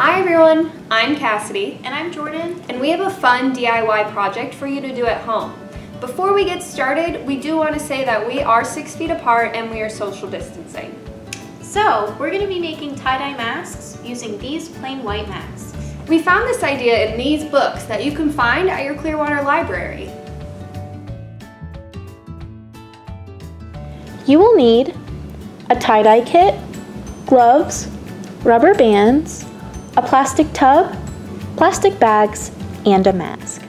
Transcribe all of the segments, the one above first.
Hi everyone, I'm Cassidy, And I'm Jordan. and we have a fun DIY project for you to do at home. Before we get started, we do want to say that we are six feet apart and we are social distancing. So, we're going to be making tie-dye masks using these plain white masks. We found this idea in these books that you can find at your Clearwater Library. You will need a tie-dye kit, gloves, rubber bands, a plastic tub, plastic bags, and a mask.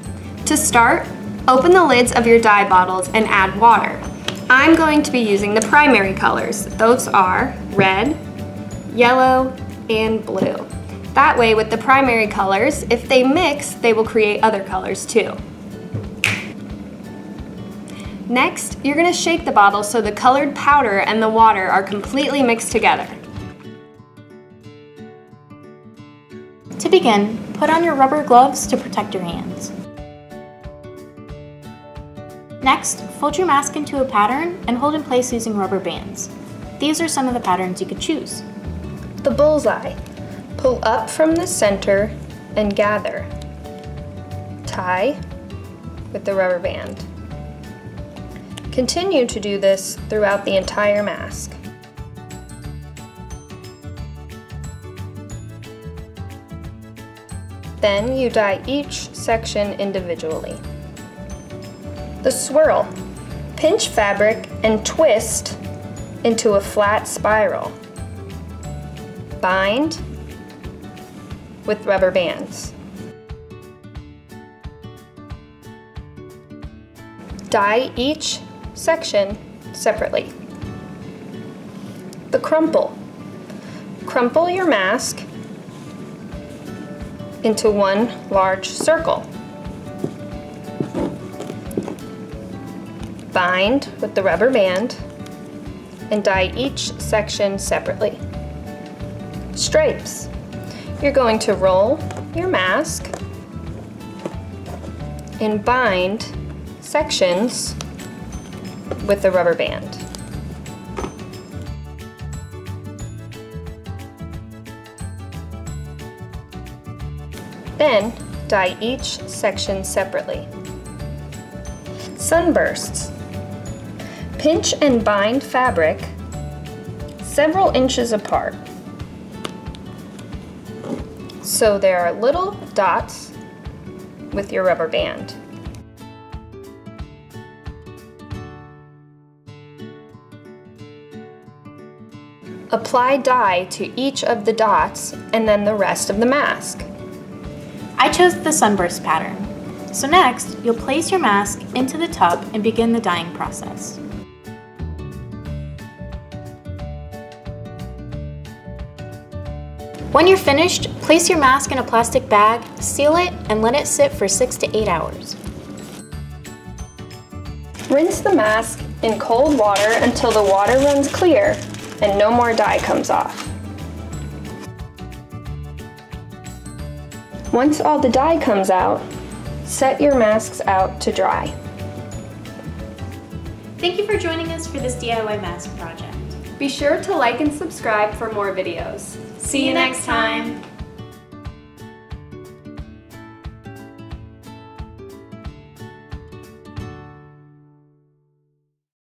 To start, open the lids of your dye bottles and add water. I'm going to be using the primary colors. Those are red, yellow, and blue. That way with the primary colors, if they mix, they will create other colors too. Next, you're gonna shake the bottle so the colored powder and the water are completely mixed together. To begin, put on your rubber gloves to protect your hands. Next, fold your mask into a pattern and hold in place using rubber bands. These are some of the patterns you could choose. The bullseye. Pull up from the center and gather. Tie with the rubber band. Continue to do this throughout the entire mask. Then you dye each section individually. The swirl. Pinch fabric and twist into a flat spiral. Bind with rubber bands. Dye each section separately. The crumple. Crumple your mask into one large circle. Bind with the rubber band and dye each section separately. Stripes. You're going to roll your mask and bind sections with the rubber band. Then dye each section separately. Sunbursts. Pinch and bind fabric several inches apart. So there are little dots with your rubber band. Apply dye to each of the dots and then the rest of the mask. I chose the sunburst pattern. So next, you'll place your mask into the tub and begin the dyeing process. When you're finished, place your mask in a plastic bag, seal it, and let it sit for 6 to 8 hours. Rinse the mask in cold water until the water runs clear and no more dye comes off. Once all the dye comes out, set your masks out to dry. Thank you for joining us for this DIY mask project. Be sure to like and subscribe for more videos. See you next time.